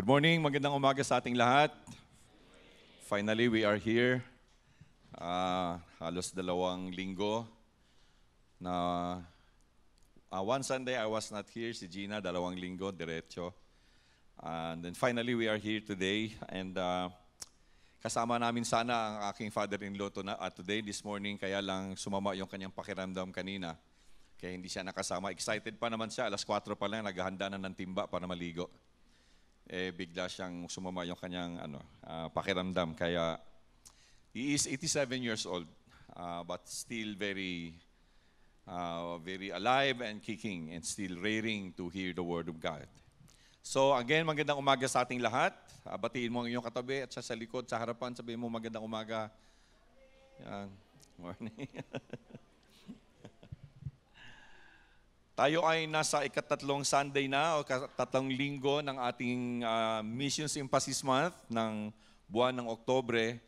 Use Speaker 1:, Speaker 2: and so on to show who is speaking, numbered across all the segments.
Speaker 1: Good morning, magandang umaga sa ating lahat. Finally, we are here. Ah, halos dalawang linggo na ah, one Sunday I was not here, si Gina, dalawang linggo, diretso. And then finally, we are here today. And ah, kasama namin sana ang aking father-in-law to na, ah, today, this morning, kaya lang sumama yung kanyang pakiramdam kanina. Kaya hindi siya nakasama. Excited pa naman siya, alas 4 pa lang, naghahanda na ng timba para maligo eh bigla siyang sumama yung kanyang ano, ah, pakiramdam. Kaya he is 87 years old, ah, but still very ah, very alive and kicking and still raring to hear the word of God. So again, magandang umaga sa ating lahat. Ah, batiin mo ang iyong katabi at sa likod, sa harapan, sabihin mo magandang umaga. Yan. Morning. Tayo ay nasa ikatatlong Sunday na o tatlong linggo ng ating ah, Missions Emphasis Month ng buwan ng Oktobre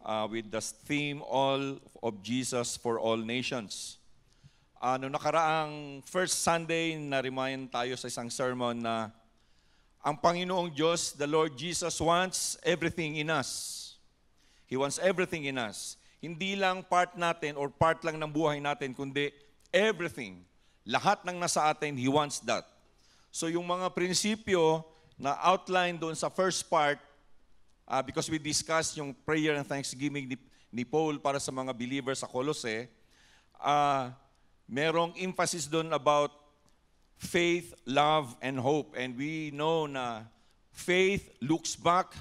Speaker 1: ah, with the theme All of Jesus for All Nations. Ano nakaraang first Sunday na-remind tayo sa isang sermon na ang Panginoong Diyos, the Lord Jesus wants everything in us. He wants everything in us. Hindi lang part natin or part lang ng buhay natin, kundi everything. Lahat ng nasa atin, He wants that. So yung mga prinsipyo na outline doon sa first part, uh, because we discussed yung prayer and thanksgiving ni, ni Paul para sa mga believers sa Colossae, uh, merong emphasis doon about faith, love, and hope. And we know na faith looks back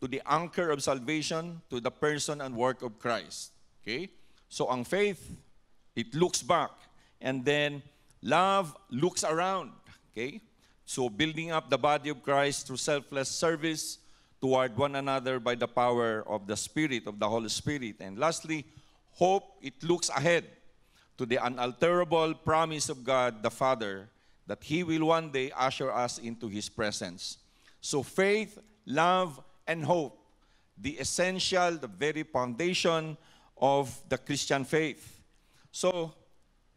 Speaker 1: to the anchor of salvation, to the person and work of Christ. Okay? So ang faith, it looks back. And then Love looks around, okay? So building up the body of Christ through selfless service toward one another by the power of the Spirit, of the Holy Spirit. And lastly, hope, it looks ahead to the unalterable promise of God the Father that He will one day usher us into His presence. So faith, love, and hope, the essential, the very foundation of the Christian faith. So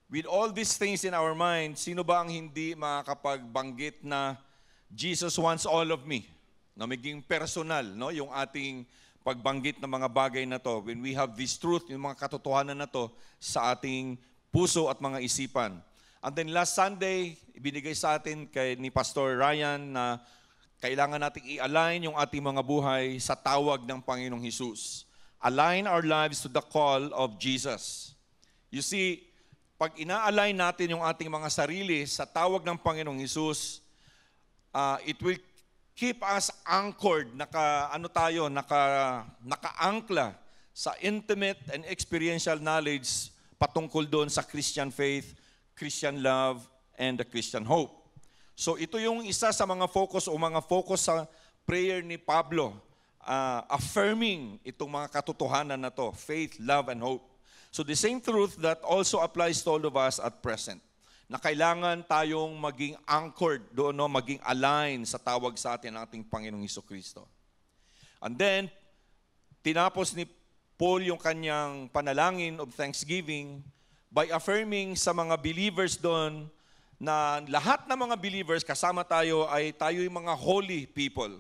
Speaker 1: With all these things in our mind, sino ba ang hindi makakapagbanggit na Jesus wants all of me? Na maging personal, no? Yung ating pagbanggit ng mga bagay na to. When we have this truth, yung mga katotohanan na to sa ating puso at mga isipan. And then last Sunday, ibinigay sa atin kay ni Pastor Ryan na kailangan nating i-align yung ating mga buhay sa tawag ng Panginoong Hesus. Align our lives to the call of Jesus. You see, pag ina-align natin yung ating mga sarili sa tawag ng Panginoong Hesus, uh, it will keep us anchored, naka, ano tayo, naka, naka-angkla sa intimate and experiential knowledge patungkol doon sa Christian faith, Christian love, and the Christian hope. So ito yung isa sa mga focus o mga focus sa prayer ni Pablo, uh, affirming itong mga katotohanan na to, faith, love, and hope. So the same truth that also applies to all of us at present. Na kailangan tayong maging anchored doon, no? maging aligned sa tawag sa atin ng ating Panginoong Iso Kristo. And then, tinapos ni Paul yung kanyang panalangin of thanksgiving by affirming sa mga believers doon na lahat ng mga believers kasama tayo ay tayo yung mga holy people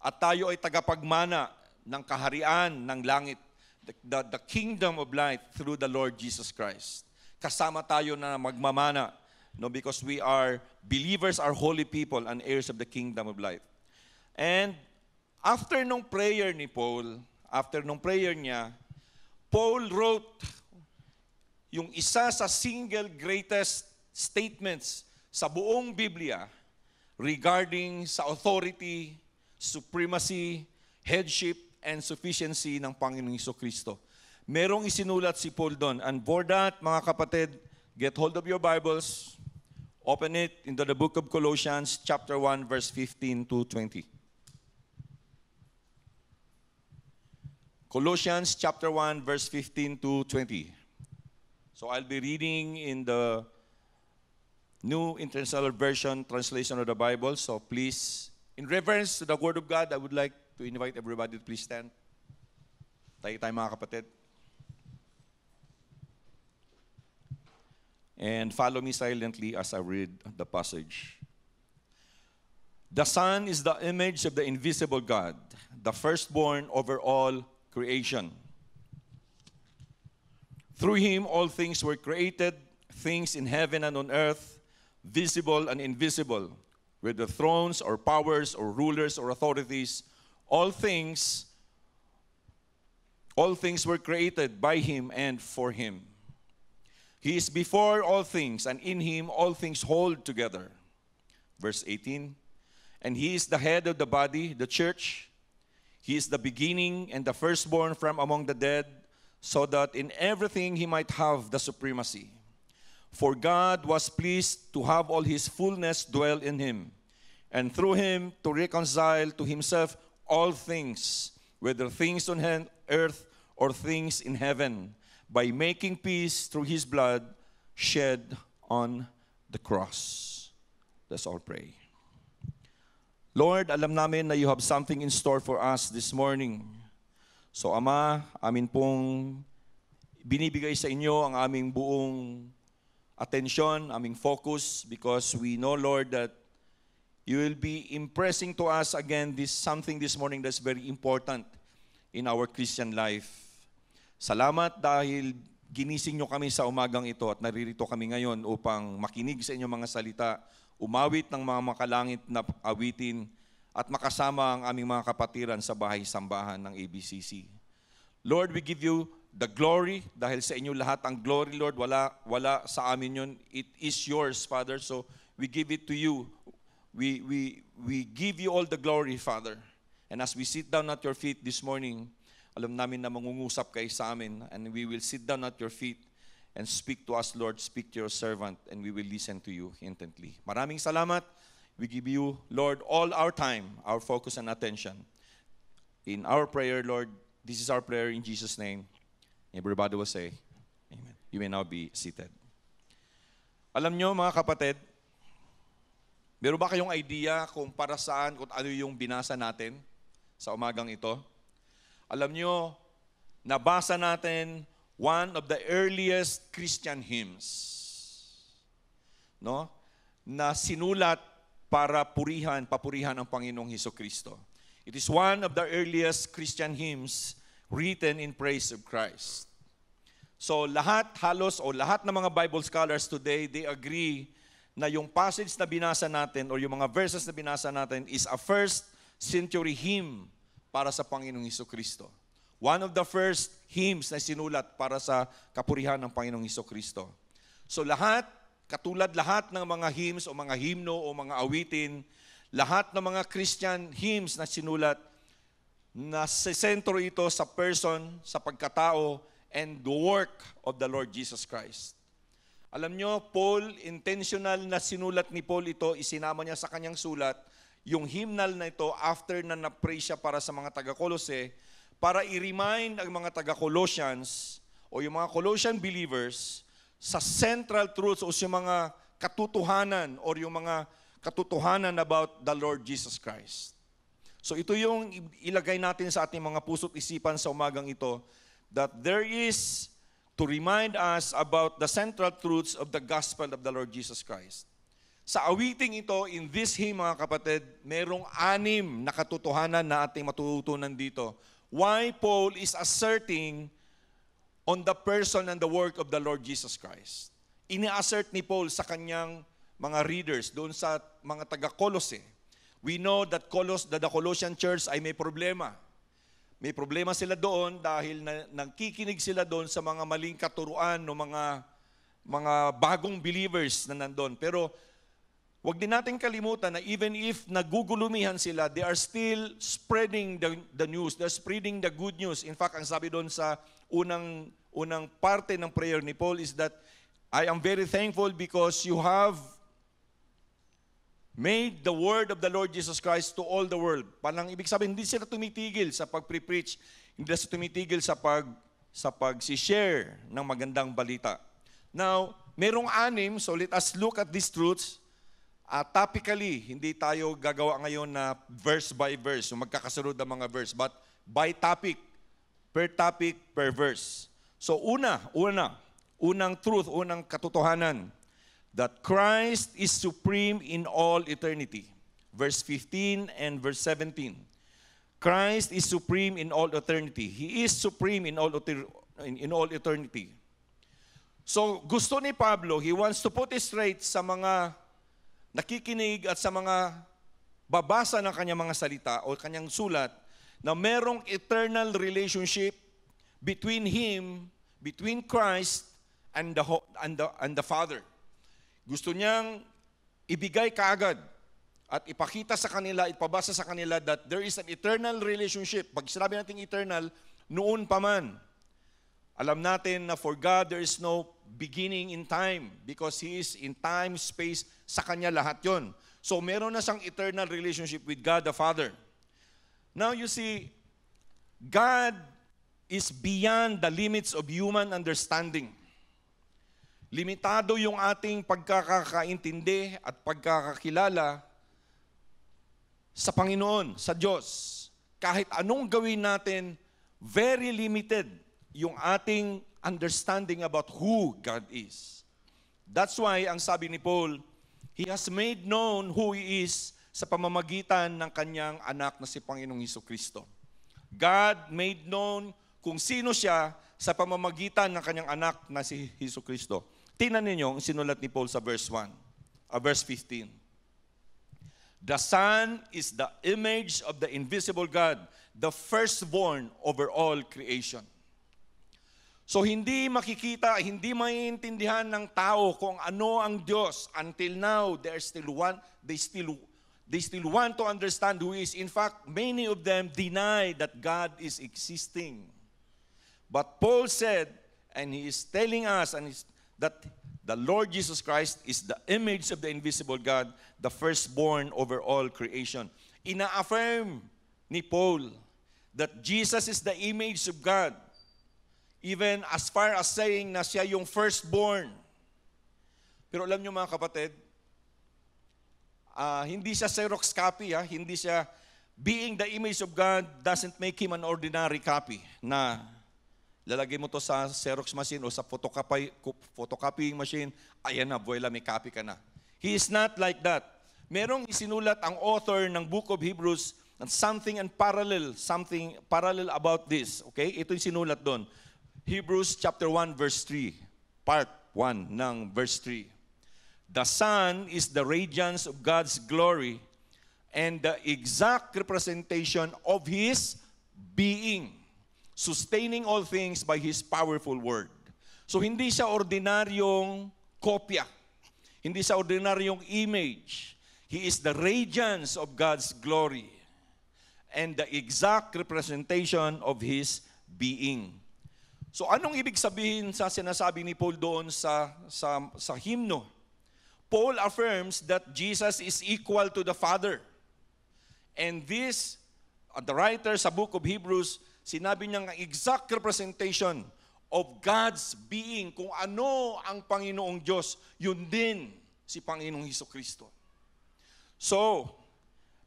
Speaker 1: at tayo ay tagapagmana ng kaharian ng langit the, the, the kingdom of light through the Lord Jesus Christ. Kasama tayo na magmamana no, because we are believers, are holy people, and heirs of the kingdom of light. And after nung prayer ni Paul, after nung prayer niya, Paul wrote yung isa sa single greatest statements sa buong Biblia regarding sa authority, supremacy, headship, and sufficiency ng Panginoong Iso Kristo. Merong isinulat si Paul doon. And for that, mga kapatid, get hold of your Bibles, open it into the book of Colossians, chapter 1, verse 15 to 20. Colossians chapter 1, verse 15 to 20. So I'll be reading in the New International Version translation of the Bible. So please, in reverence to the Word of God, I would like to invite everybody to please stand. Tayo tayo mga kapatid. And follow me silently as I read the passage. The Son is the image of the invisible God, the firstborn over all creation. Through him, all things were created, things in heaven and on earth, visible and invisible, whether thrones or powers or rulers or authorities, all things all things were created by him and for him. He is before all things, and in him all things hold together. Verse 18 And he is the head of the body, the church. He is the beginning and the firstborn from among the dead, so that in everything he might have the supremacy. For God was pleased to have all his fullness dwell in him, and through him to reconcile to himself all things, whether things on earth or things in heaven, by making peace through his blood shed on the cross. Let's all pray. Lord, alam namin na you have something in store for us this morning. So Ama, amin pong binibigay sa inyo ang aming buong attention, aming focus, because we know, Lord, that you will be impressing to us again this something this morning that's very important in our Christian life. Salamat dahil ginising nyo kami sa umagang ito at naririto kami ngayon upang makinig sa inyong mga salita, umawit ng mga makalangit na awitin at makasama ang aming mga kapatiran sa bahay-sambahan ng ABCC. Lord, we give you the glory dahil sa inyo lahat ang glory, Lord. Wala, wala sa amin yun. It is yours, Father. So we give it to you. We, we, we give you all the glory, Father. And as we sit down at your feet this morning, alam namin na mangungusap kayo sa amin and we will sit down at your feet and speak to us, Lord. Speak to your servant and we will listen to you intently. Maraming salamat. We give you, Lord, all our time, our focus and attention. In our prayer, Lord, this is our prayer in Jesus' name. Everybody will say, Amen. You may now be seated. Alam nyo, mga kapatid, meron ba kayong idea kung para saan, kung ano yung binasa natin sa umagang ito? Alam nyo, nabasa natin one of the earliest Christian hymns. No? Na sinulat para purihan, papurihan ang Panginoong Heso Kristo. It is one of the earliest Christian hymns written in praise of Christ. So lahat halos o lahat ng mga Bible scholars today, they agree na yung passage na binasa natin or yung mga verses na binasa natin is a first century hymn para sa Panginoong Heso Kristo. One of the first hymns na sinulat para sa kapurihan ng Panginoong Heso Kristo. So lahat, katulad lahat ng mga hymns o mga himno o mga awitin, lahat ng mga Christian hymns na sinulat, na sentro ito sa person, sa pagkatao, and the work of the Lord Jesus Christ. Alam nyo, Paul, intentional na sinulat ni Paul ito, isinama niya sa kanyang sulat, yung hymnal na ito after na na-pray siya para sa mga taga-Kolose, para i-remind ang mga taga-Colossians o yung mga Colossian believers sa central truths o yung mga katotohanan or yung mga katotohanan about the Lord Jesus Christ. So ito yung ilagay natin sa ating mga puso't isipan sa umagang ito that there is to remind us about the central truths of the gospel of the Lord Jesus Christ. Sa awiting ito, in this hymn mga kapatid, merong anim na katotohanan na ating matutunan dito. Why Paul is asserting on the person and the work of the Lord Jesus Christ. Ini-assert ni Paul sa kanyang mga readers doon sa mga taga-Colossae. We know that, Colos, that the Colossian church ay may problema. May problema sila doon dahil na, nagkikinig sila doon sa mga maling katuruan ng mga mga bagong believers na nandun. Pero wag din natin kalimutan na even if nagugulumihan sila, they are still spreading the, the news. They're spreading the good news. In fact, ang sabi doon sa unang unang parte ng prayer ni Paul is that I am very thankful because you have made the word of the Lord Jesus Christ to all the world. Parang ibig sabihin, hindi sila tumitigil sa pag-preach, hindi sila tumitigil sa pag sa pag-share ng magandang balita. Now, merong anim, so let us look at these truths. Uh, topically, hindi tayo gagawa ngayon na verse by verse, yung magkakasunod ng mga verse, but by topic, per topic, per verse. So una, una, unang truth, unang katotohanan, that Christ is supreme in all eternity. verse 15 and verse 17. Christ is supreme in all eternity. He is supreme in all, in, in all eternity. So gusto ni Pablo, he wants to put it straight sa mga nakikinig at sa mga babasa ng kanyang mga salita o kanyang sulat na merong eternal relationship between him, between Christ and the, and the, and the Father. Gusto niyang ibigay kaagad at ipakita sa kanila, ipabasa sa kanila that there is an eternal relationship. Pag sinabi natin eternal, noon pa man. Alam natin na for God there is no beginning in time because He is in time, space, sa Kanya lahat yon. So meron na siyang eternal relationship with God the Father. Now you see, God is beyond the limits of human understanding. Limitado yung ating pagkakakaintindi at pagkakakilala sa Panginoon, sa Diyos. Kahit anong gawin natin, very limited yung ating understanding about who God is. That's why ang sabi ni Paul, He has made known who He is sa pamamagitan ng kanyang anak na si Panginoong Heso Kristo. God made known kung sino siya sa pamamagitan ng kanyang anak na si Heso Kristo. Tingnan ninyo ang sinulat ni Paul sa verse 1, uh, verse 15. The Son is the image of the invisible God, the firstborn over all creation. So hindi makikita, hindi maiintindihan ng tao kung ano ang Diyos. Until now, they still want, they still they still want to understand who is. In fact, many of them deny that God is existing. But Paul said, and he is telling us and that the Lord Jesus Christ is the image of the invisible God, the firstborn over all creation. Ina-affirm ni Paul that Jesus is the image of God. Even as far as saying na siya yung firstborn. Pero alam nyo mga kapatid, uh, hindi siya Xerox copy, ha? hindi siya being the image of God doesn't make him an ordinary copy na lalagay mo to sa Xerox machine o sa photocopy, photocopying machine, ayan na, voila, may copy ka na. He is not like that. Merong isinulat ang author ng Book of Hebrews and something and parallel, something parallel about this. Okay? Ito yung sinulat doon. Hebrews chapter 1 verse 3. Part 1 ng verse 3. The Son is the radiance of God's glory and the exact representation of His being, sustaining all things by His powerful word. So hindi siya ordinaryong kopya. Hindi siya ordinaryong image. He is the radiance of God's glory and the exact representation of His being. So anong ibig sabihin sa sinasabi ni Paul doon sa, sa, sa hymno? Paul affirms that Jesus is equal to the Father. And this, uh, the writer sa book of Hebrews, sinabi niya ang exact representation of God's being, kung ano ang Panginoong Diyos, yun din si Panginoong Heso Kristo. So,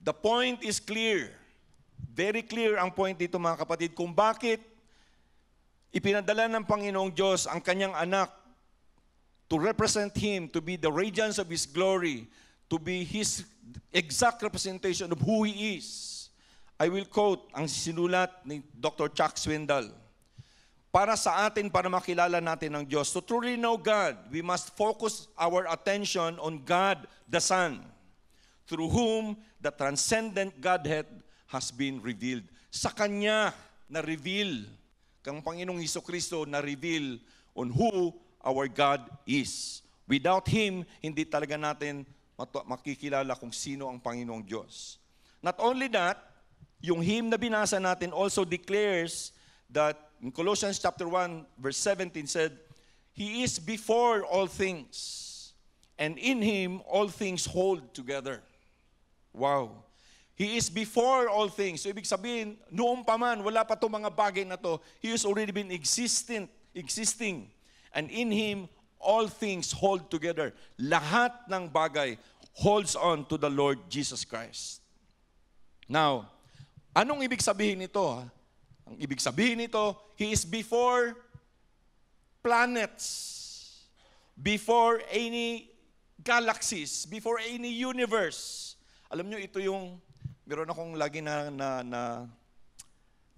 Speaker 1: the point is clear. Very clear ang point dito mga kapatid kung bakit ipinadala ng Panginoong Diyos ang kanyang anak to represent Him, to be the radiance of His glory, to be His exact representation of who He is. I will quote ang sinulat ni Dr. Chuck Swindoll. Para sa atin, para makilala natin ang Diyos, to truly know God, we must focus our attention on God the Son, through whom the transcendent Godhead has been revealed. Sa Kanya na-reveal, kang Panginoong Heso Kristo na-reveal on who our God is. Without Him, hindi talaga natin makikilala kung sino ang Panginoong Diyos. Not only that, yung hymn na binasa natin also declares that in Colossians chapter 1 verse 17 said, He is before all things, and in Him all things hold together. Wow. He is before all things. So ibig sabihin, noong pa man, wala pa itong mga bagay na to, He has already been existent, existing. And in Him, all things hold together. Lahat ng bagay holds on to the Lord Jesus Christ. Now, anong ibig sabihin nito? Ang ibig sabihin nito, He is before planets, before any galaxies, before any universe. Alam nyo, ito yung, meron akong lagi na, na, na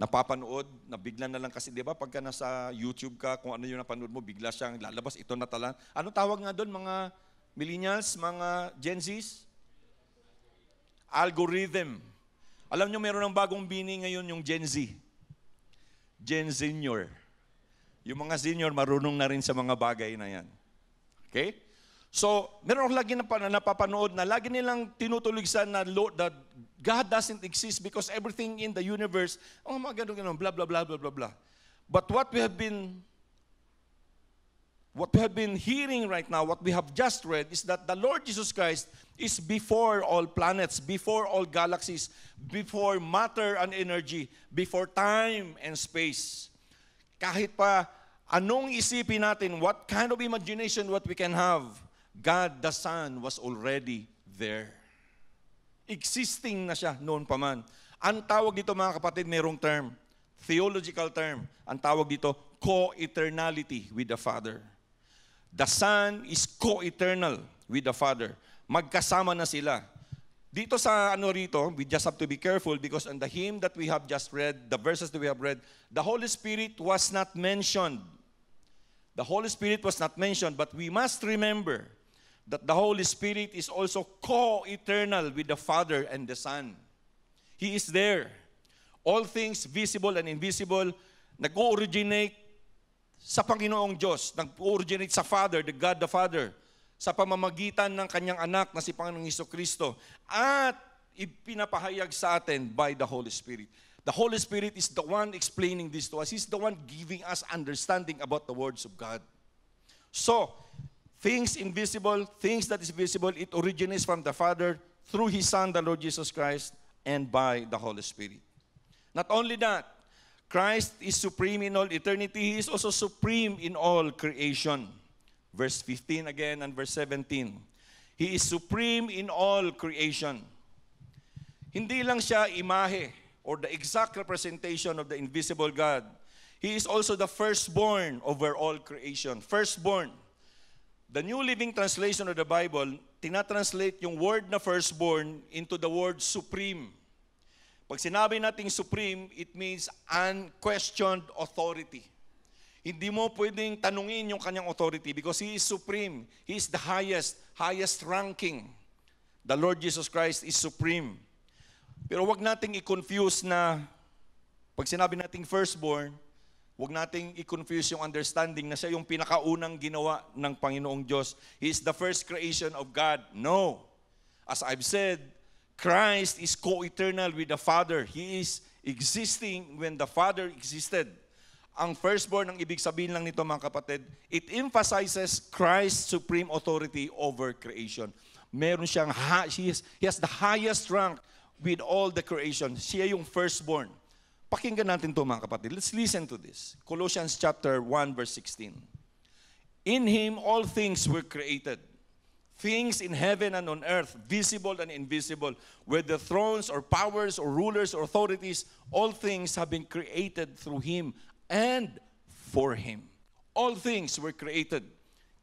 Speaker 1: napapanood, na bigla na lang kasi, di ba, pagka nasa YouTube ka, kung ano yung napanood mo, bigla siyang lalabas, ito na talan. Ano tawag nga doon, mga millennials, mga Gen Zs? Algorithm. Alam nyo, meron ng bagong bini ngayon yung Gen Z. Gen Senior. Yung mga senior, marunong na rin sa mga bagay na yan. Okay? So, meron akong lagi na pa- napapanood na lagi nilang tinutuligsan na Lord, that God doesn't exist because everything in the universe, oh mga ganun ganun, blah, blah, blah, blah, blah, blah. But what we have been what we have been hearing right now, what we have just read, is that the Lord Jesus Christ is before all planets, before all galaxies, before matter and energy, before time and space. Kahit pa anong isipin natin, what kind of imagination what we can have, God the Son was already there. Existing na siya noon pa man. Ang tawag dito mga kapatid, mayroong term, theological term. Ang tawag dito, co-eternality with the Father. The Son is co-eternal with the Father. Magkasama na sila. Dito sa ano rito, we just have to be careful because on the hymn that we have just read, the verses that we have read, the Holy Spirit was not mentioned. The Holy Spirit was not mentioned, but we must remember that the Holy Spirit is also co-eternal with the Father and the Son. He is there. All things visible and invisible nag-originate sa Panginoong Diyos, nag-originate sa Father, the God the Father, sa pamamagitan ng kanyang anak na si Panginoong Hesus Kristo at ipinapahayag sa atin by the Holy Spirit. The Holy Spirit is the one explaining this to us. He's the one giving us understanding about the words of God. So, things invisible, things that is visible, it originates from the Father through His Son, the Lord Jesus Christ, and by the Holy Spirit. Not only that, Christ is supreme in all eternity. He is also supreme in all creation. Verse 15 again and verse 17. He is supreme in all creation. Hindi lang siya imahe or the exact representation of the invisible God. He is also the firstborn over all creation. Firstborn. The New Living Translation of the Bible, tinatranslate yung word na firstborn into the word supreme. Pag sinabi nating supreme, it means unquestioned authority. Hindi mo pwedeng tanungin yung kanyang authority because He is supreme. He is the highest, highest ranking. The Lord Jesus Christ is supreme. Pero wag nating i-confuse na pag sinabi nating firstborn, wag nating i-confuse yung understanding na siya yung pinakaunang ginawa ng Panginoong Diyos. He is the first creation of God. No. As I've said, Christ is co-eternal with the Father. He is existing when the Father existed. Ang firstborn, ang ibig sabihin lang nito mga kapatid, it emphasizes Christ's supreme authority over creation. Meron siyang, ha- he, has, he has the highest rank with all the creation. Siya yung firstborn. Pakinggan natin to mga kapatid. Let's listen to this. Colossians chapter 1 verse 16. In Him all things were created. Things in heaven and on earth, visible and invisible, whether thrones or powers or rulers or authorities, all things have been created through Him and for Him. All things were created.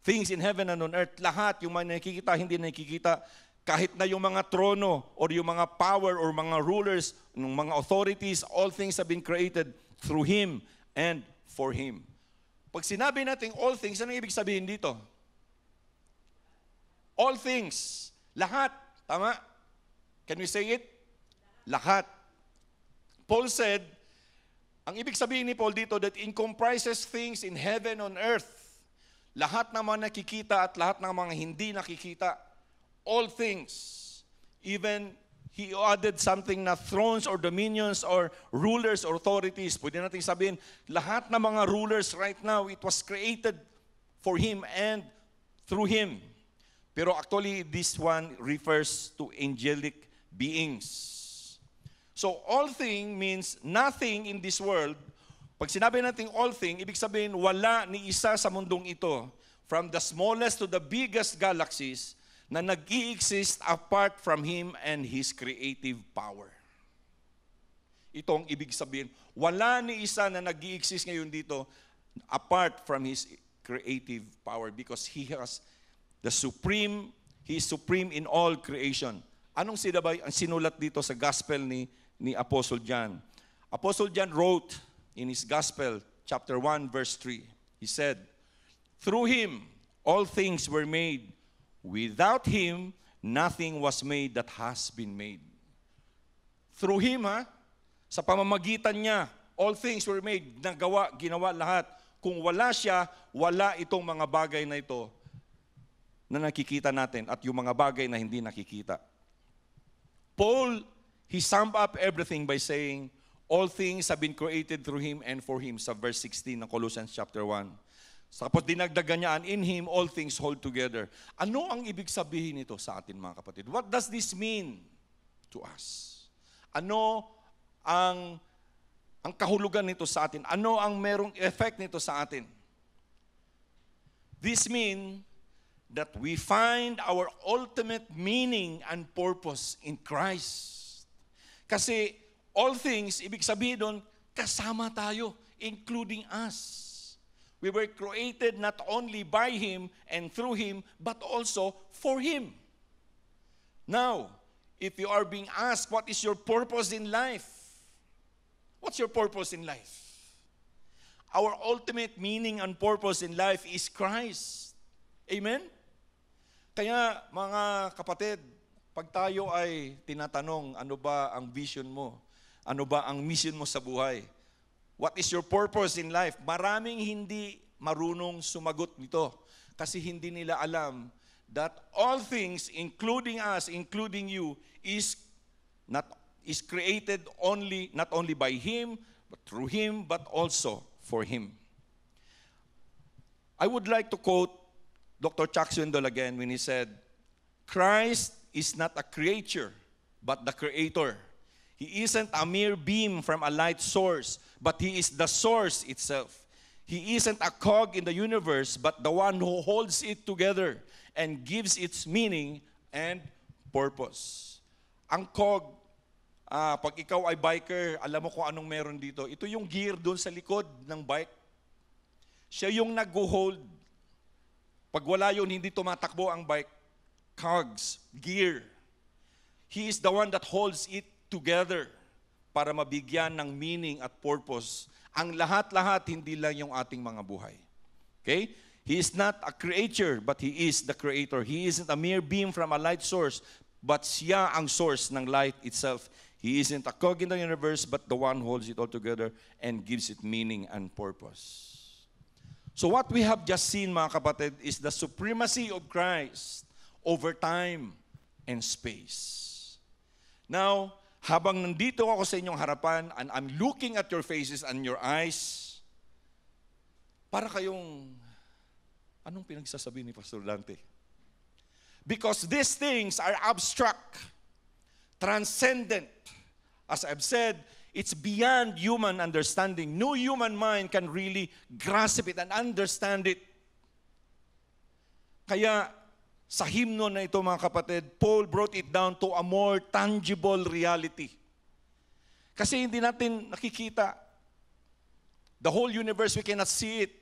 Speaker 1: Things in heaven and on earth, lahat, yung mga nakikita, hindi nakikita, kahit na yung mga trono or yung mga power or mga rulers, ng mga authorities, all things have been created through Him and for Him. Pag sinabi natin all things, ano ibig sabihin dito? All things. Lahat. Tama? Can we say it? Lahat. Paul said, ang ibig sabihin ni Paul dito that in comprises things in heaven on earth. Lahat ng mga nakikita at lahat ng mga hindi nakikita. All things. Even he added something na thrones or dominions or rulers or authorities. Pwede natin sabihin, lahat ng mga rulers right now, it was created for him and through him. Pero actually, this one refers to angelic beings. So, all thing means nothing in this world. Pag sinabi natin all thing, ibig sabihin wala ni isa sa mundong ito, from the smallest to the biggest galaxies, na nag exist apart from Him and His creative power. Ito ang ibig sabihin. Wala ni isa na nag exist ngayon dito apart from His creative power because He has the supreme, He is supreme in all creation. Anong sinabay, ang sinulat dito sa gospel ni, ni Apostle John? Apostle John wrote in his gospel, chapter 1, verse 3. He said, Through him all things were made. Without him, nothing was made that has been made. Through him, ha? Sa pamamagitan niya, all things were made. Nagawa, ginawa lahat. Kung wala siya, wala itong mga bagay na ito na nakikita natin at yung mga bagay na hindi nakikita. Paul, he summed up everything by saying, all things have been created through him and for him sa verse 16 ng Colossians chapter 1. Tapos dinagdagan niya, in him all things hold together. Ano ang ibig sabihin nito sa atin mga kapatid? What does this mean to us? Ano ang ang kahulugan nito sa atin? Ano ang merong effect nito sa atin? This mean that we find our ultimate meaning and purpose in Christ. Kasi all things, ibig sabihin doon, kasama tayo, including us. We were created not only by Him and through Him, but also for Him. Now, if you are being asked, what is your purpose in life? What's your purpose in life? Our ultimate meaning and purpose in life is Christ. Amen? Kaya mga kapatid, pag tayo ay tinatanong, ano ba ang vision mo? Ano ba ang mission mo sa buhay? What is your purpose in life? Maraming hindi marunong sumagot nito kasi hindi nila alam that all things, including us, including you, is not is created only not only by Him, but through Him, but also for Him. I would like to quote Dr. Chuck Swindoll again when he said, Christ is not a creature, but the creator. He isn't a mere beam from a light source, but He is the source itself. He isn't a cog in the universe, but the one who holds it together and gives its meaning and purpose. Ang cog, ah, pag ikaw ay biker, alam mo kung anong meron dito. Ito yung gear doon sa likod ng bike. Siya yung nag-hold. Pag wala yun, hindi tumatakbo ang bike. Cogs, gear. He is the one that holds it together para mabigyan ng meaning at purpose ang lahat-lahat, hindi lang yung ating mga buhay. Okay? He is not a creature, but He is the creator. He isn't a mere beam from a light source, but siya ang source ng light itself. He isn't a cog in the universe, but the one holds it all together and gives it meaning and purpose. So what we have just seen, mga kapatid, is the supremacy of Christ over time and space. Now, habang nandito ako sa inyong harapan and I'm looking at your faces and your eyes, para kayong, anong pinagsasabi ni Pastor Dante? Because these things are abstract, transcendent. As I've said, it's beyond human understanding. No human mind can really grasp it and understand it. Kaya sa himno na ito mga kapatid, Paul brought it down to a more tangible reality. Kasi hindi natin nakikita. The whole universe, we cannot see it.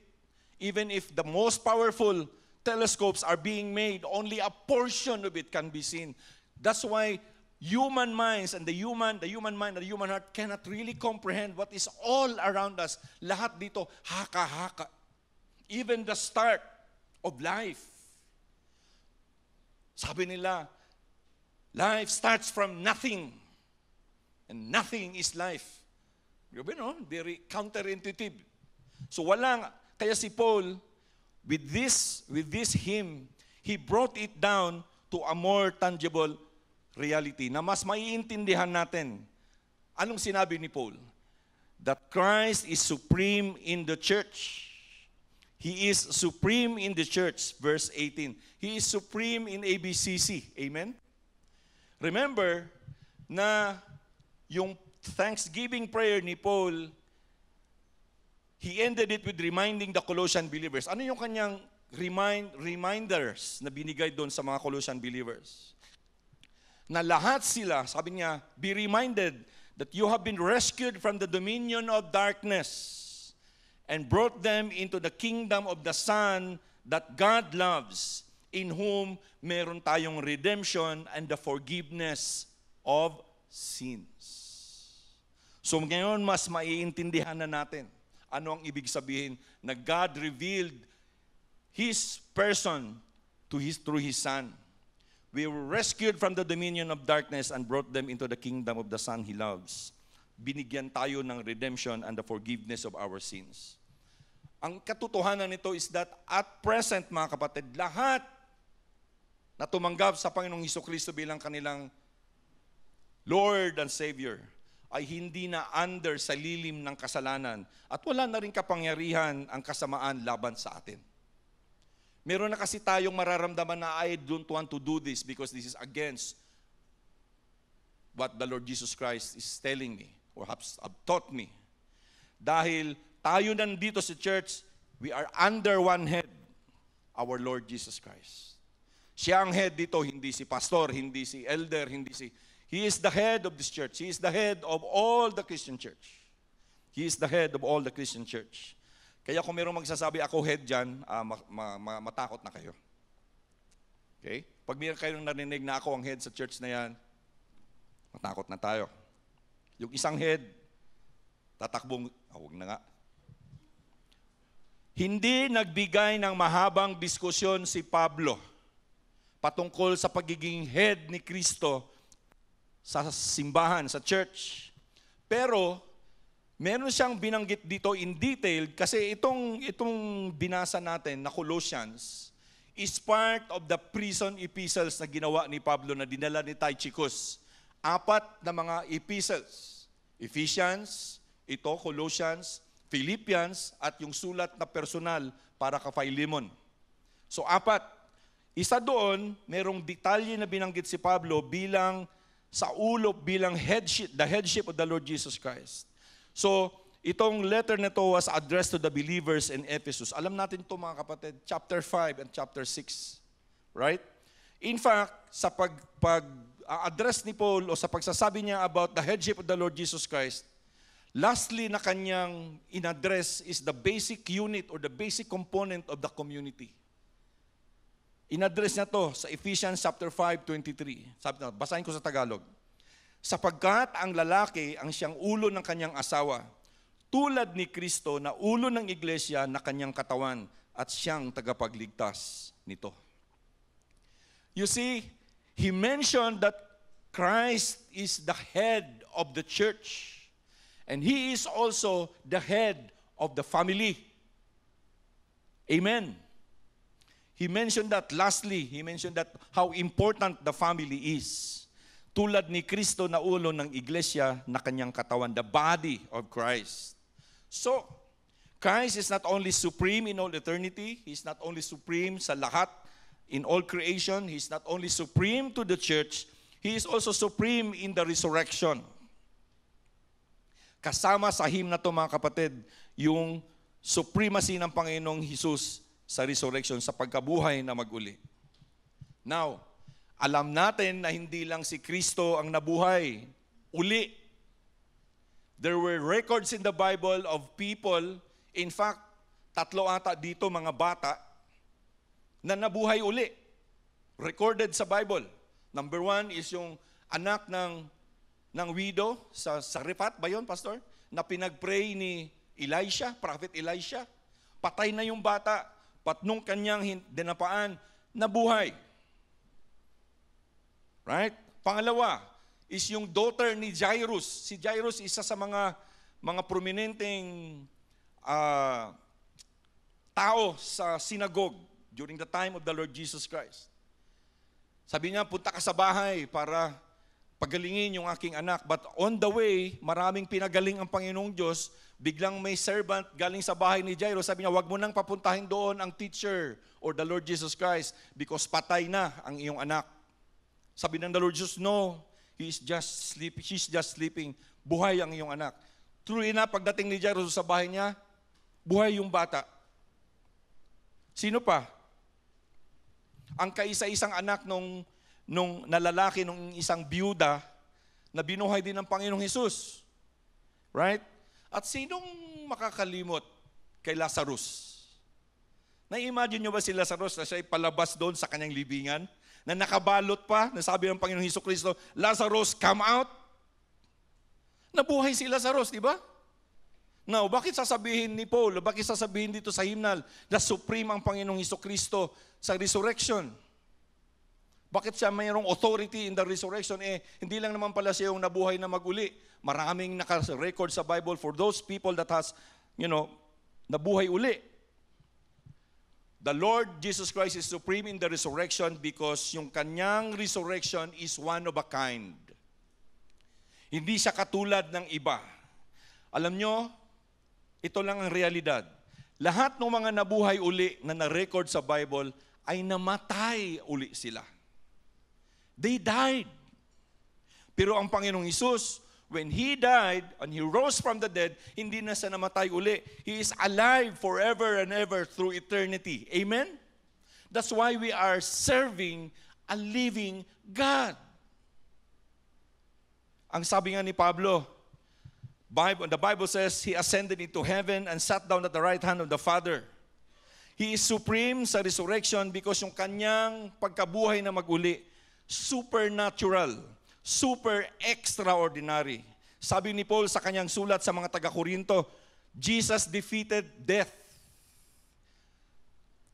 Speaker 1: Even if the most powerful telescopes are being made, only a portion of it can be seen. That's why human minds and the human, the human mind and the human heart cannot really comprehend what is all around us. Lahat dito, haka-haka. Even the start of life. Sabi nila, life starts from nothing. And nothing is life. Grabe no? Very counterintuitive. So walang, kaya si Paul, with this, with this hymn, he brought it down to a more tangible reality na mas maiintindihan natin. Anong sinabi ni Paul? That Christ is supreme in the church. He is supreme in the church, verse 18. He is supreme in ABCC. Amen? Remember na yung thanksgiving prayer ni Paul, he ended it with reminding the Colossian believers. Ano yung kanyang remind, reminders na binigay doon sa mga Colossian believers? Na lahat sila, sabi niya, be reminded that you have been rescued from the dominion of darkness and brought them into the kingdom of the Son that God loves. in whom meron tayong redemption and the forgiveness of sins. So ngayon mas maiintindihan na natin ano ang ibig sabihin na God revealed His person to his, through His Son. We were rescued from the dominion of darkness and brought them into the kingdom of the Son He loves. Binigyan tayo ng redemption and the forgiveness of our sins. Ang katotohanan nito is that at present, mga kapatid, lahat na tumanggap sa Panginoong Heso Kristo bilang kanilang Lord and Savior ay hindi na under sa lilim ng kasalanan at wala na rin kapangyarihan ang kasamaan laban sa atin. Meron na kasi tayong mararamdaman na I don't want to do this because this is against what the Lord Jesus Christ is telling me or has taught me. Dahil tayo nandito sa church, we are under one head, our Lord Jesus Christ. Siya ang head dito, hindi si pastor, hindi si elder, hindi si... He is the head of this church. He is the head of all the Christian church. He is the head of all the Christian church. Kaya kung mayroong magsasabi ako head dyan, ah, ma- ma- ma- matakot na kayo. Okay? Pag mayroon kayong narinig na ako ang head sa church na yan, matakot na tayo. Yung isang head, tatakbong, ah, huwag na nga. Hindi nagbigay ng mahabang diskusyon si Pablo patungkol sa pagiging head ni Kristo sa simbahan, sa church. Pero, meron siyang binanggit dito in detail kasi itong, itong binasa natin na Colossians is part of the prison epistles na ginawa ni Pablo na dinala ni Tychicus. Apat na mga epistles. Ephesians, ito, Colossians, Philippians, at yung sulat na personal para ka Philemon. So apat. Isa doon, merong detalye na binanggit si Pablo bilang sa ulo bilang headship, the headship of the Lord Jesus Christ. So, itong letter na to was addressed to the believers in Ephesus. Alam natin to mga kapatid, chapter 5 and chapter 6. Right? In fact, sa pag, pag address ni Paul o sa pagsasabi niya about the headship of the Lord Jesus Christ, lastly na kanyang inaddress is the basic unit or the basic component of the community. Inaddress niya to sa Ephesians chapter 5:23. Sabi na, basahin ko sa Tagalog. Sapagkat ang lalaki ang siyang ulo ng kanyang asawa, tulad ni Kristo na ulo ng iglesia na kanyang katawan at siyang tagapagligtas nito. You see, he mentioned that Christ is the head of the church and he is also the head of the family. Amen. He mentioned that lastly, he mentioned that how important the family is. Tulad ni Kristo na ulo ng iglesia na kanyang katawan, the body of Christ. So, Christ is not only supreme in all eternity, He's not only supreme sa lahat in all creation, He's not only supreme to the church, He is also supreme in the resurrection. Kasama sa hymn na to mga kapatid, yung supremacy ng Panginoong Hesus sa resurrection, sa pagkabuhay na maguli. Now, alam natin na hindi lang si Kristo ang nabuhay, uli. There were records in the Bible of people, in fact, tatlo ata dito mga bata, na nabuhay uli. Recorded sa Bible. Number one is yung anak ng, ng widow sa Sarifat ba yun, Pastor? Na pinagpray ni Elisha, Prophet Elisha. Patay na yung bata patnong kanyang dinapaan, nabuhay. Right? Pangalawa is yung daughter ni Jairus. Si Jairus isa sa mga mga prominenteng uh, tao sa synagogue during the time of the Lord Jesus Christ. Sabi niya, punta ka sa bahay para pagalingin yung aking anak. But on the way, maraming pinagaling ang Panginoong Diyos biglang may servant galing sa bahay ni Jairus, sabi niya, wag mo nang papuntahin doon ang teacher or the Lord Jesus Christ because patay na ang iyong anak. Sabi ng the Lord Jesus, no, he is just sleeping, she's just sleeping. Buhay ang iyong anak. True na, pagdating ni Jairus sa bahay niya, buhay yung bata. Sino pa? Ang kaisa-isang anak nung, nung nalalaki nung isang byuda na binuhay din ng Panginoong Hesus. Right? At sinong makakalimot kay Lazarus? Na-imagine nyo ba si Lazarus na siya ay palabas doon sa kanyang libingan? Na nakabalot pa, na sabi ng Panginoong Heso Kristo, Lazarus, come out! Nabuhay si Lazarus, di ba? Now, bakit sasabihin ni Paul, bakit sasabihin dito sa hymnal na supreme ang Panginoong Heso Kristo sa resurrection? Bakit siya mayroong authority in the resurrection? Eh, hindi lang naman pala siya yung nabuhay na maguli. Maraming naka-record sa Bible for those people that has, you know, nabuhay uli. The Lord Jesus Christ is supreme in the resurrection because yung kanyang resurrection is one of a kind. Hindi siya katulad ng iba. Alam nyo, ito lang ang realidad. Lahat ng mga nabuhay uli na na-record sa Bible ay namatay uli sila. They died. Pero ang Panginoong Isus, when He died and He rose from the dead, hindi na siya namatay uli. He is alive forever and ever through eternity. Amen? That's why we are serving a living God. Ang sabi nga ni Pablo, Bible, the Bible says, He ascended into heaven and sat down at the right hand of the Father. He is supreme sa resurrection because yung kanyang pagkabuhay na maguli, supernatural, super extraordinary. Sabi ni Paul sa kanyang sulat sa mga taga-Korinto, Jesus defeated death.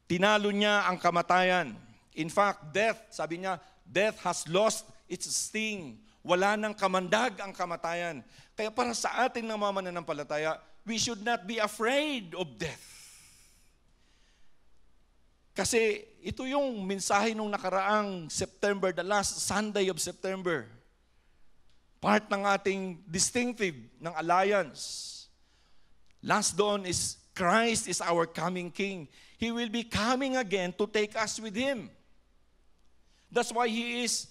Speaker 1: Tinalo niya ang kamatayan. In fact, death, sabi niya, death has lost its sting. Wala nang kamandag ang kamatayan. Kaya para sa ating mga mananampalataya, we should not be afraid of death. Kasi ito yung mensahe nung nakaraang September, the last Sunday of September. Part ng ating distinctive ng alliance. Last doon is Christ is our coming King. He will be coming again to take us with Him. That's why He is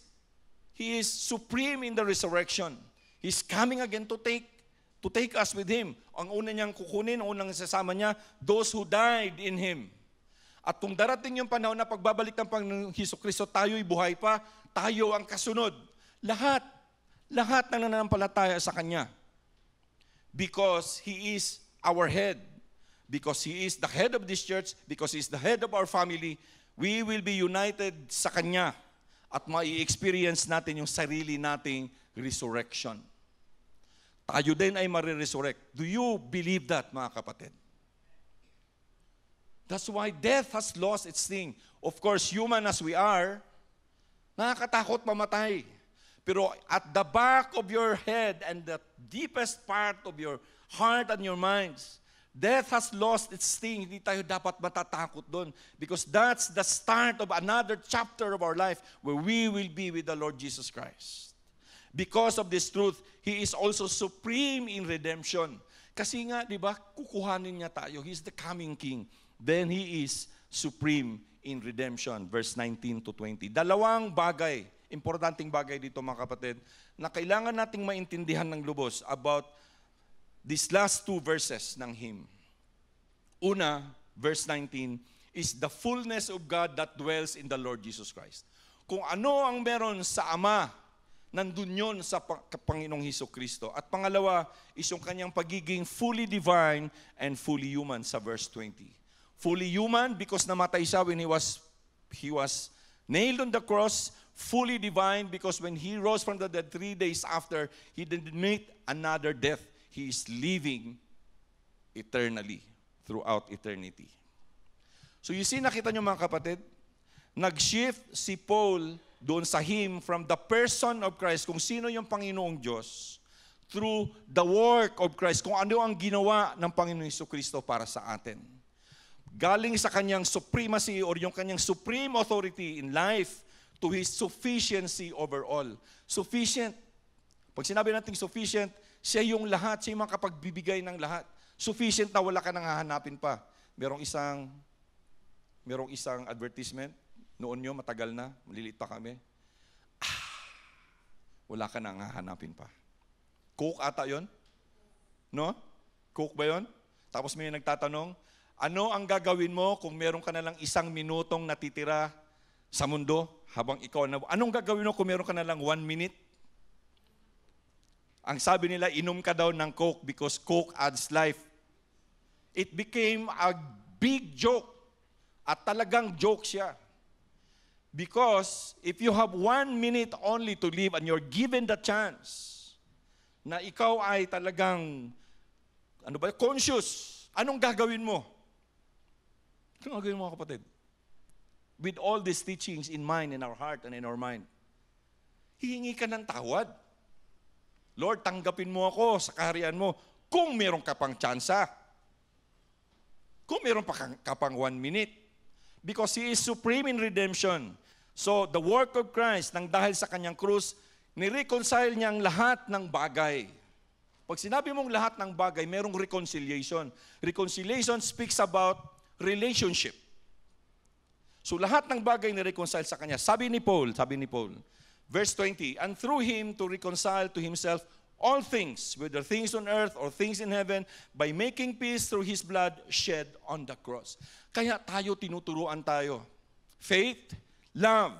Speaker 1: He is supreme in the resurrection. He's coming again to take to take us with Him. Ang una niyang kukunin, ang unang sasama niya, those who died in Him. At kung darating yung panahon na pagbabalik ng Panginoong Heso Kristo, tayo'y buhay pa, tayo ang kasunod. Lahat, lahat ng nananampalataya sa Kanya. Because He is our head. Because He is the head of this church, because He is the head of our family, we will be united sa Kanya at mai-experience natin yung sarili nating resurrection. Tayo din ay mariresurrect. Do you believe that, mga kapatid? That's why death has lost its sting. Of course, human as we are, nakakatakot mamatay. Pero at the back of your head and the deepest part of your heart and your minds, death has lost its sting. Hindi tayo dapat matatakot doon. Because that's the start of another chapter of our life where we will be with the Lord Jesus Christ. Because of this truth, He is also supreme in redemption. Kasi nga, di ba, kukuhanin niya tayo. He's the coming King then He is supreme in redemption. Verse 19 to 20. Dalawang bagay, importanteng bagay dito mga kapatid, na kailangan nating maintindihan ng lubos about these last two verses ng hymn. Una, verse 19, is the fullness of God that dwells in the Lord Jesus Christ. Kung ano ang meron sa Ama, nandun yon sa Panginoong Heso Kristo. At pangalawa is yung kanyang pagiging fully divine and fully human sa verse 20 fully human because namatay siya when he was he was nailed on the cross, fully divine because when he rose from the dead three days after, he didn't meet another death. He is living eternally throughout eternity. So you see, nakita nyo mga kapatid, nag-shift si Paul doon sa him from the person of Christ, kung sino yung Panginoong Diyos, through the work of Christ, kung ano ang ginawa ng Panginoong Kristo para sa atin galing sa kanyang supremacy or yung kanyang supreme authority in life to His sufficiency over all. Sufficient. Pag sinabi natin sufficient, siya yung lahat, siya yung makapagbibigay ng lahat. Sufficient na wala ka nang hahanapin pa. Merong isang, merong isang advertisement, noon nyo, matagal na, maliliit pa kami. Ah, wala ka nang hahanapin pa. Coke ata yon? No? Coke ba yon? Tapos may nagtatanong, ano ang gagawin mo kung meron ka na lang isang minutong natitira sa mundo habang ikaw na... Anong gagawin mo kung meron ka na lang one minute? Ang sabi nila, inom ka daw ng Coke because Coke adds life. It became a big joke At talagang joke siya. Because if you have one minute only to live and you're given the chance na ikaw ay talagang, ano ba, conscious, anong gagawin mo? Anong gagawin mo kapatid? With all these teachings in mind, in our heart, and in our mind, hihingi ka ng tawad. Lord, tanggapin mo ako sa kaharian mo kung meron ka pang tsansa. Kung meron pa ka pang one minute. Because He is supreme in redemption. So, the work of Christ, nang dahil sa kanyang krus, nireconcile niya ang lahat ng bagay. Pag sinabi mong lahat ng bagay, merong reconciliation. Reconciliation speaks about relationship. So lahat ng bagay na reconcile sa kanya. Sabi ni Paul, sabi ni Paul, verse 20, and through him to reconcile to himself all things, whether things on earth or things in heaven, by making peace through his blood shed on the cross. Kaya tayo tinuturuan tayo. Faith, love.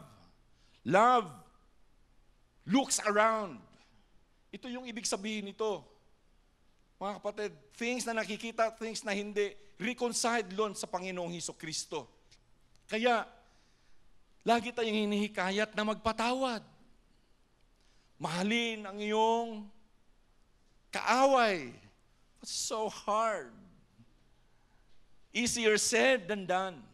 Speaker 1: Love looks around. Ito yung ibig sabihin nito. Mga kapatid, things na nakikita, things na hindi, reconciled lon sa Panginoong Heso Kristo. Kaya, lagi tayong hinihikayat na magpatawad. Mahalin ang iyong kaaway. It's so hard. Easier said than done.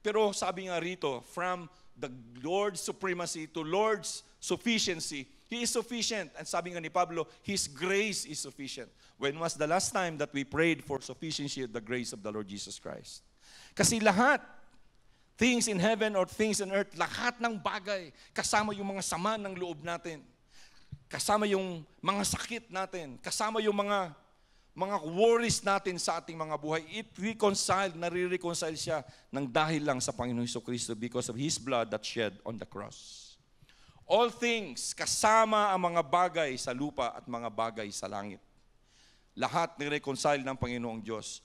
Speaker 1: Pero sabi nga rito, from the Lord's supremacy to Lord's sufficiency, He is sufficient. And sabi nga ni Pablo, His grace is sufficient. When was the last time that we prayed for sufficiency of the grace of the Lord Jesus Christ? Kasi lahat, things in heaven or things on earth, lahat ng bagay, kasama yung mga sama ng loob natin, kasama yung mga sakit natin, kasama yung mga mga worries natin sa ating mga buhay, it reconciled, nare-reconcile siya ng dahil lang sa Panginoong Heso Kristo because of His blood that shed on the cross. All things, kasama ang mga bagay sa lupa at mga bagay sa langit. Lahat ni-reconcile ng Panginoong Diyos.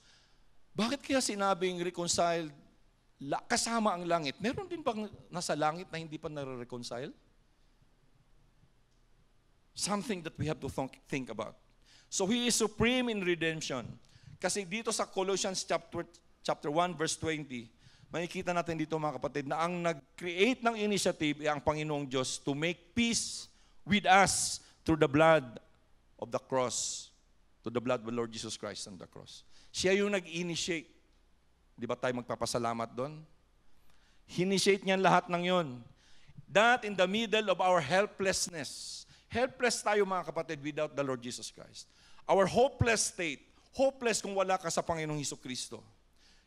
Speaker 1: Bakit kaya sinabing reconciled kasama ang langit? Meron din bang nasa langit na hindi pa nare-reconcile? Something that we have to think about. So He is supreme in redemption. Kasi dito sa Colossians chapter, chapter 1 verse 20, makikita natin dito mga kapatid na ang nag-create ng initiative ay ang Panginoong Diyos to make peace with us through the blood of the cross. To the blood of the Lord Jesus Christ on the cross. Siya yung nag-initiate. Di ba tayo magpapasalamat doon? Initiate niya lahat ng yon. That in the middle of our helplessness. Helpless tayo mga kapatid without the Lord Jesus Christ. Our hopeless state. Hopeless kung wala ka sa Panginoong Heso Kristo.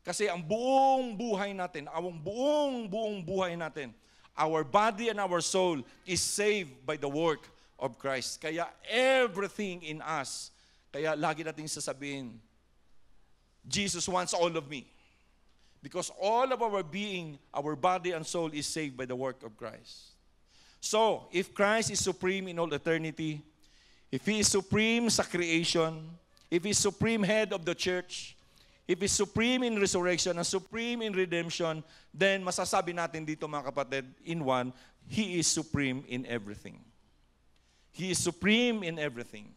Speaker 1: Kasi ang buong buhay natin, ang buong buong buhay natin, our body and our soul is saved by the work of Christ. Kaya everything in us, kaya lagi nating sasabihin, Jesus wants all of me. Because all of our being, our body and soul is saved by the work of Christ. So, if Christ is supreme in all eternity, if He is supreme sa creation, if He is supreme head of the church, if He's supreme in resurrection and supreme in redemption, then masasabi natin dito mga kapatid, in one, He is supreme in everything. He is supreme in everything.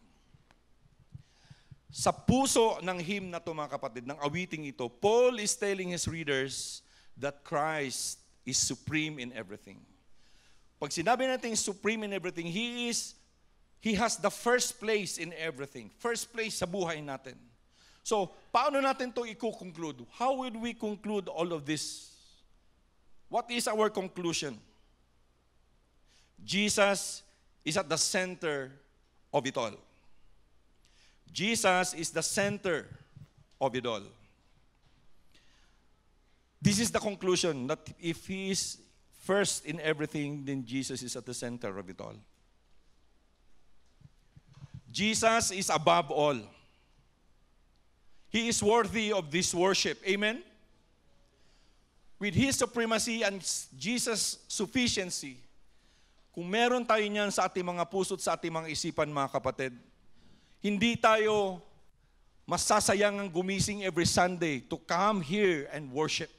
Speaker 1: Sa puso ng hymn na to mga kapatid, ng awiting ito, Paul is telling his readers that Christ is supreme in everything. Pag sinabi natin supreme in everything, He is, He has the first place in everything. First place sa buhay natin. So, paano natin to i-conclude? How would we conclude all of this? What is our conclusion? Jesus is at the center of it all. Jesus is the center of it all. This is the conclusion that if He is first in everything, then Jesus is at the center of it all. Jesus is above all. He is worthy of this worship. Amen? With His supremacy and Jesus' sufficiency, kung meron tayo niyan sa ating mga puso at sa ating mga isipan, mga kapatid, hindi tayo masasayangang gumising every Sunday to come here and worship.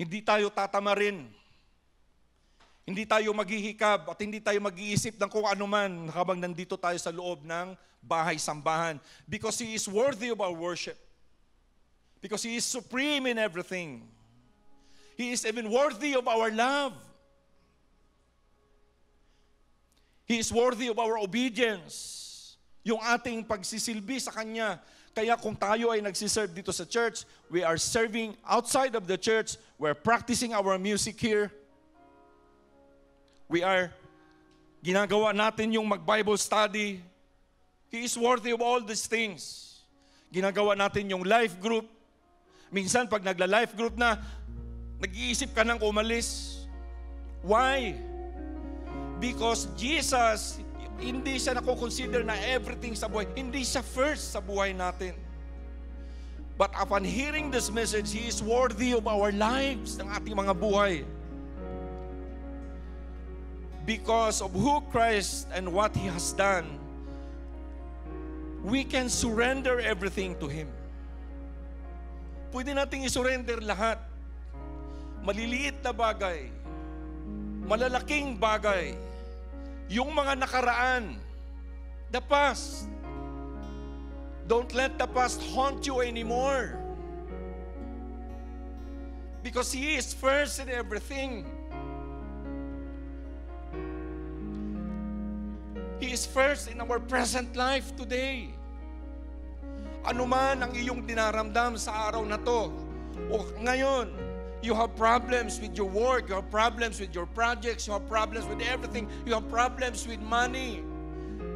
Speaker 1: Hindi tayo tatamarin. Hindi tayo maghihikab at hindi tayo mag-iisip ng kung ano man habang nandito tayo sa loob ng bahay-sambahan because He is worthy of our worship. Because He is supreme in everything. He is even worthy of our love. He is worthy of our obedience. Yung ating pagsisilbi sa Kanya. Kaya kung tayo ay nagsiserve dito sa church, we are serving outside of the church, we're practicing our music here. We are ginagawa natin yung mag-Bible study. He is worthy of all these things. Ginagawa natin yung life group. Minsan pag nagla-life group na, nag-iisip ka nang umalis. Why? Because Jesus, hindi siya nako-consider na everything sa buhay. Hindi siya first sa buhay natin. But upon hearing this message, He is worthy of our lives, ng ating mga buhay. Because of who Christ and what He has done, we can surrender everything to Him. Pwede nating isurrender lahat. Maliliit na bagay, malalaking bagay, yung mga nakaraan, the past. Don't let the past haunt you anymore. Because He is first in everything. He is first in our present life today. Ano man ang iyong dinaramdam sa araw na to, o ngayon, you have problems with your work, you have problems with your projects, you have problems with everything, you have problems with money.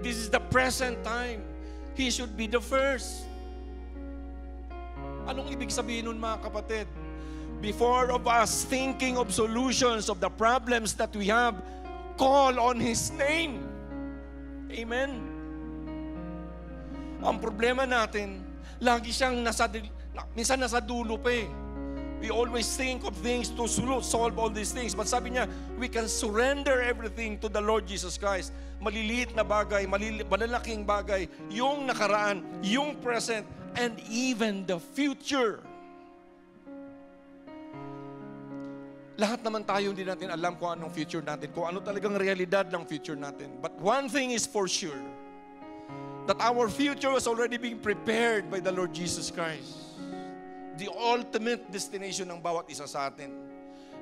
Speaker 1: This is the present time. He should be the first. Anong ibig sabihin nun mga kapatid? Before of us thinking of solutions of the problems that we have, call on His name. Amen. Ang problema natin, lagi siyang nasa, minsan nasa dulo pa eh. We always think of things to solve all these things. But sabi niya, we can surrender everything to the Lord Jesus Christ. Maliliit na bagay, malalaking bagay, yung nakaraan, yung present, and even the future. Lahat naman tayo hindi natin alam kung anong future natin, kung ano talagang realidad ng future natin. But one thing is for sure, that our future was already being prepared by the Lord Jesus Christ. The ultimate destination ng bawat isa sa atin.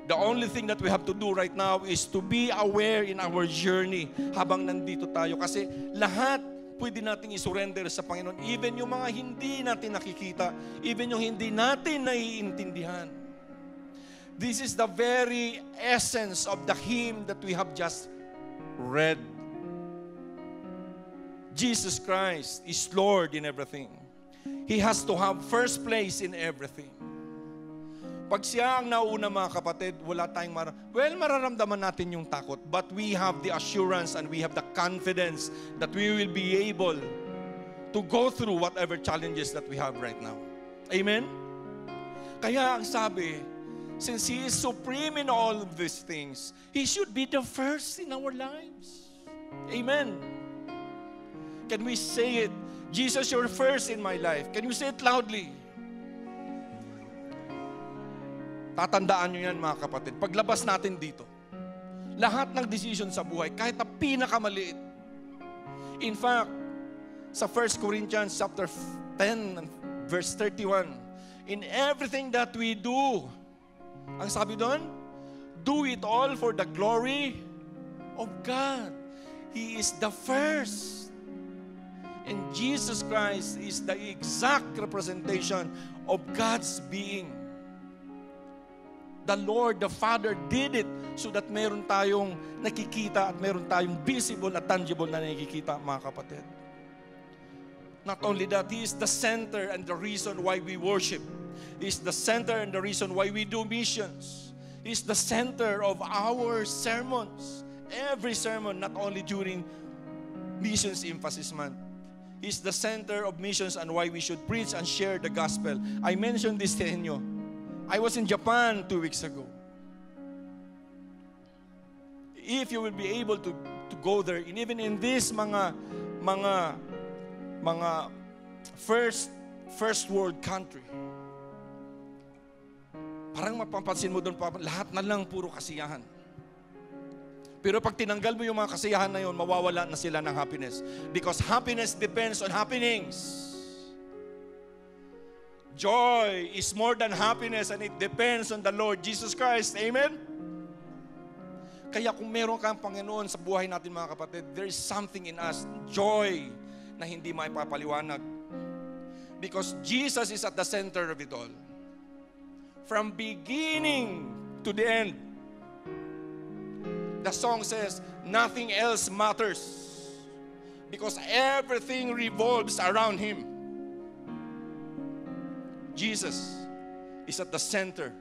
Speaker 1: The only thing that we have to do right now is to be aware in our journey habang nandito tayo. Kasi lahat pwede nating isurrender sa Panginoon. Even yung mga hindi natin nakikita, even yung hindi natin naiintindihan. This is the very essence of the hymn that we have just read. Jesus Christ is Lord in everything. He has to have first place in everything. Pag siya ang nauna mga kapatid, wala tayong mar... Well, mararamdaman natin yung takot, but we have the assurance and we have the confidence that we will be able to go through whatever challenges that we have right now. Amen? Kaya ang sabi, since He is supreme in all of these things, He should be the first in our lives. Amen. Can we say it? Jesus, you're first in my life. Can you say it loudly? Tatandaan nyo yan mga kapatid. Paglabas natin dito, lahat ng decision sa buhay, kahit na pinakamaliit. In fact, sa 1 Corinthians chapter 10 verse 31, in everything that we do, ang sabi doon, do it all for the glory of God. He is the first. And Jesus Christ is the exact representation of God's being. The Lord, the Father did it so that meron tayong nakikita at meron tayong visible at tangible na nakikita, mga kapatid. Not only that, He is the center and the reason why we worship. He is the center and the reason why we do missions. He is the center of our sermons. Every sermon, not only during Missions Emphasis Month. Is the center of missions and why we should preach and share the gospel. I mentioned this sa inyo. I was in Japan two weeks ago. If you will be able to, to go there, and even in this mga mga mga first first world country, parang mapapansin mo doon, lahat na lang puro kasiyahan. Pero pag tinanggal mo yung mga kasiyahan na yun, mawawala na sila ng happiness. Because happiness depends on happenings. Joy is more than happiness and it depends on the Lord Jesus Christ. Amen? Kaya kung meron kang Panginoon sa buhay natin mga kapatid, there is something in us, joy, na hindi maipapaliwanag. Because Jesus is at the center of it all. From beginning to the end. The song says, nothing else matters. Because everything revolves around Him. Jesus is at the center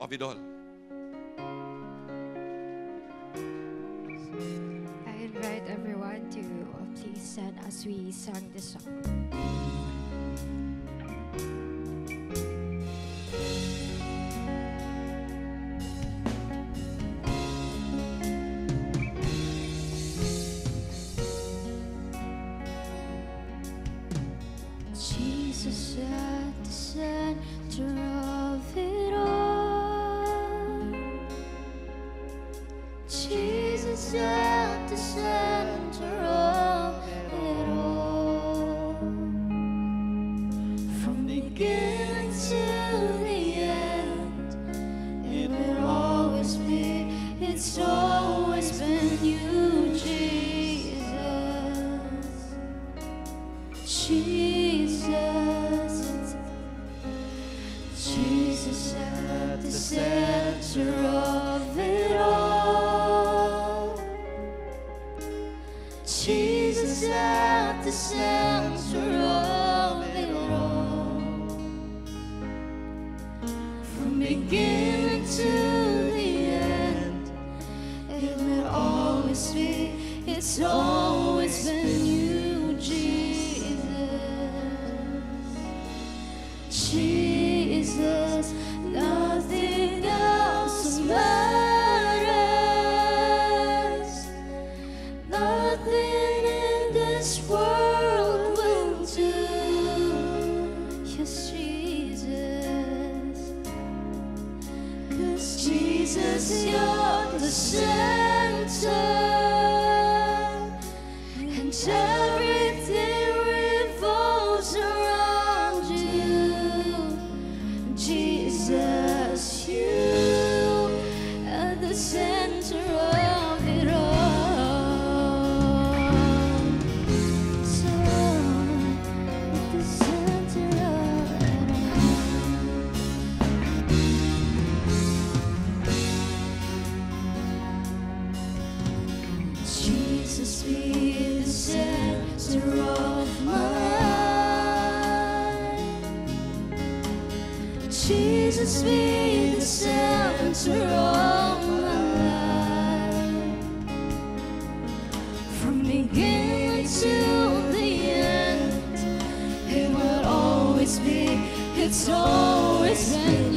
Speaker 1: of it all.
Speaker 2: I invite everyone to uh, please stand as we sing this song. Jesus at the center Jesus be the center of my life. From beginning to the end, it will always be, it's always been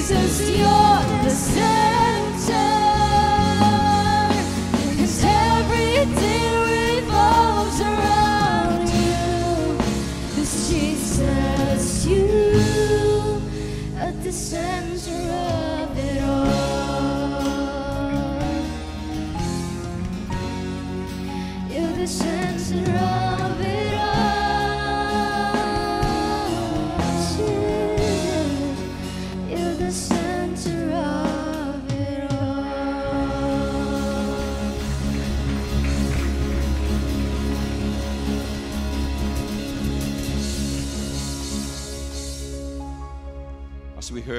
Speaker 2: Jesus, you're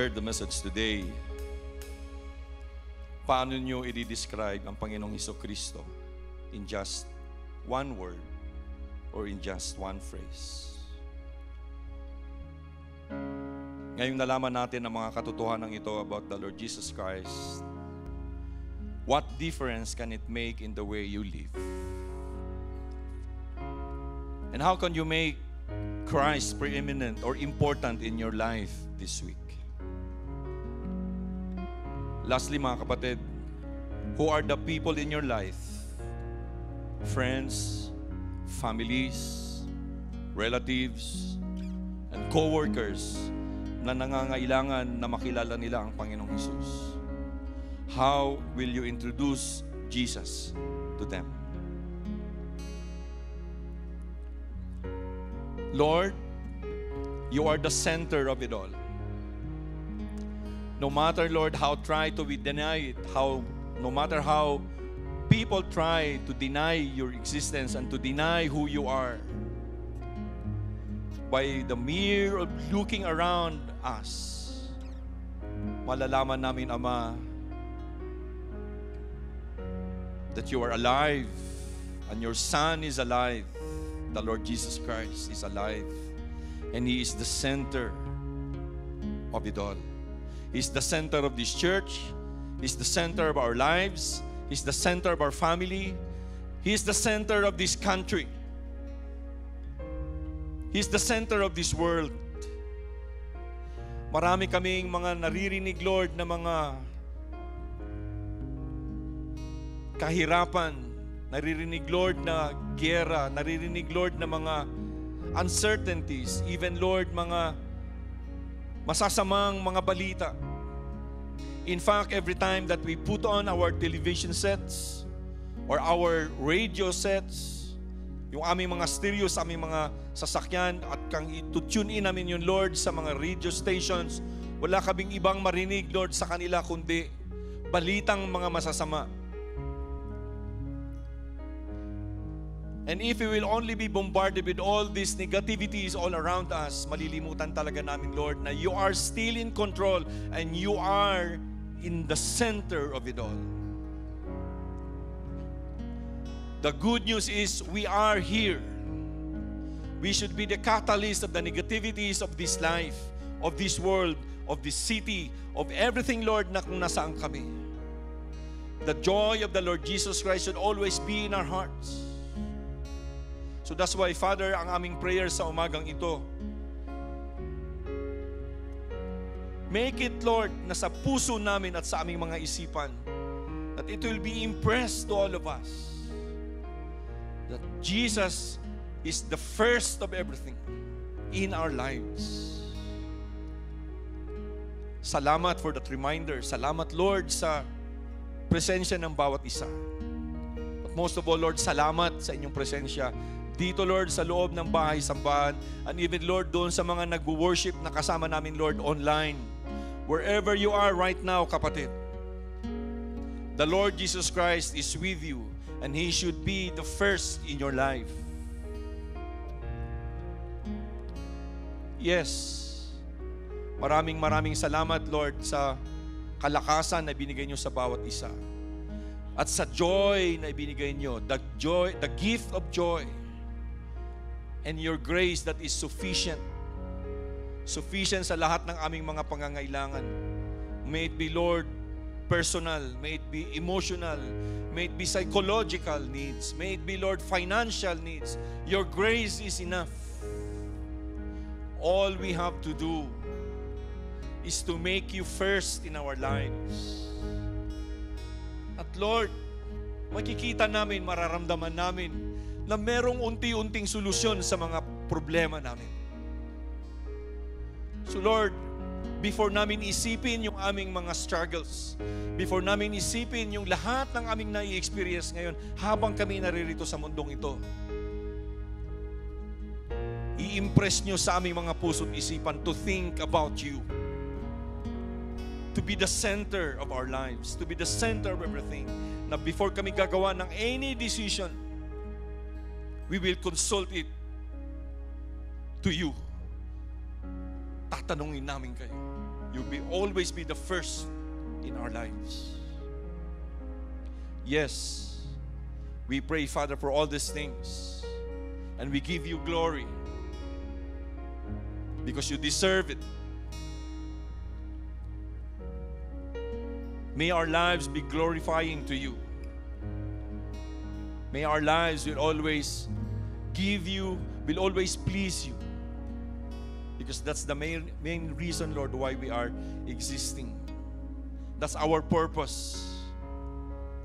Speaker 1: heard the message today, paano nyo i-describe ang Panginoong Heso Kristo in just one word or in just one phrase? Ngayong nalaman natin ang mga katotohanan ito about the Lord Jesus Christ, what difference can it make in the way you live? And how can you make Christ preeminent or important in your life this week? Lastly, mga kapatid, who are the people in your life? Friends, families, relatives, and co-workers na nangangailangan na makilala nila ang Panginoong Jesus. How will you introduce Jesus to them? Lord, you are the center of it all. No matter, Lord, how try to we deny it, how no matter how people try to deny your existence and to deny who you are, by the mere of looking around us, malalaman namin, Ama, that you are alive and your Son is alive. The Lord Jesus Christ is alive. And He is the center of it all. He's the center of this church. He's the center of our lives. He's the center of our family. He's the center of this country. He's the center of this world. Marami kaming mga naririnig, Lord, na mga kahirapan. Naririnig, Lord, na gera. Naririnig, Lord, na mga uncertainties. Even, Lord, mga masasamang mga balita. In fact, every time that we put on our television sets or our radio sets, yung aming mga stereo sa aming mga sasakyan at kang ito-tune in namin yung Lord sa mga radio stations, wala kaming ibang marinig, Lord, sa kanila kundi balitang mga masasama. And if we will only be bombarded with all these negativities all around us, malilimutan talaga namin, Lord, na you are still in control and you are in the center of it all. The good news is we are here. We should be the catalyst of the negativities of this life, of this world, of this city, of everything, Lord, na kung nasaan kami. The joy of the Lord Jesus Christ should always be in our hearts. So that's why, Father, ang aming prayer sa umagang ito, make it, Lord, na sa puso namin at sa aming mga isipan, that it will be impressed to all of us that Jesus is the first of everything in our lives. Salamat for that reminder. Salamat, Lord, sa presensya ng bawat isa. But most of all, Lord, salamat sa inyong presensya dito, Lord, sa loob ng bahay sambahan. And even, Lord, doon sa mga nag-worship na kasama namin, Lord, online. Wherever you are right now, kapatid, the Lord Jesus Christ is with you and He should be the first in your life. Yes, maraming maraming salamat, Lord, sa kalakasan na binigay nyo sa bawat isa. At sa joy na ibinigay nyo, the joy, the gift of joy and your grace that is sufficient. Sufficient sa lahat ng aming mga pangangailangan. May it be, Lord, personal, may it be emotional, may it be psychological needs, may it be, Lord, financial needs. Your grace is enough. All we have to do is to make you first in our lives. At Lord, makikita namin, mararamdaman namin na merong unti-unting solusyon sa mga problema namin. So Lord, before namin isipin yung aming mga struggles, before namin isipin yung lahat ng aming nai-experience ngayon habang kami naririto sa mundong ito, i-impress nyo sa aming mga puso't isipan to think about you. To be the center of our lives. To be the center of everything. Na before kami gagawa ng any decision, we will consult it to you. Tatanungin namin kayo. You'll be always be the first in our lives. Yes, we pray, Father, for all these things. And we give you glory because you deserve it. May our lives be glorifying to you. May our lives will always give you, will always please you. Because that's the main, main reason, Lord, why we are existing. That's our purpose.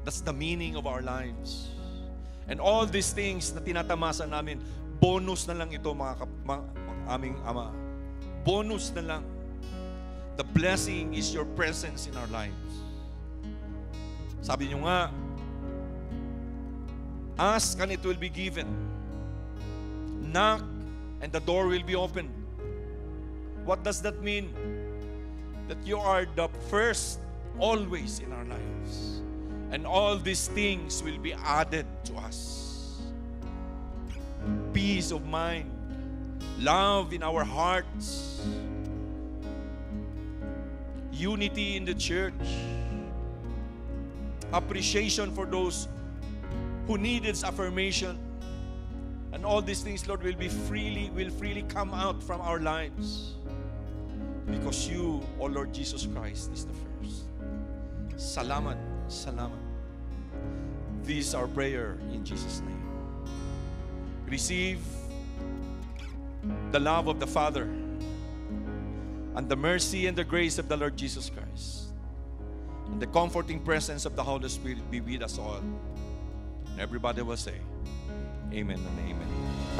Speaker 1: That's the meaning of our lives. And all these things na tinatamasa namin, bonus na lang ito mga, kap- mga, mga aming ama. Bonus na lang. The blessing is your presence in our lives. Sabi nyo nga, ask and it will be given. Knock and the door will be opened. What does that mean? That you are the first always in our lives. And all these things will be added to us. Peace of mind, love in our hearts, unity in the church, appreciation for those who needs affirmation. And all these things, Lord, will be freely, will freely come out from our lives. Because you, O Lord Jesus Christ, is the first. Salamat, salamat. This is our prayer in Jesus' name. Receive the love of the Father and the mercy and the grace of the Lord Jesus Christ. And the comforting presence of the Holy Spirit be with us all. And everybody will say, Amen and Amen.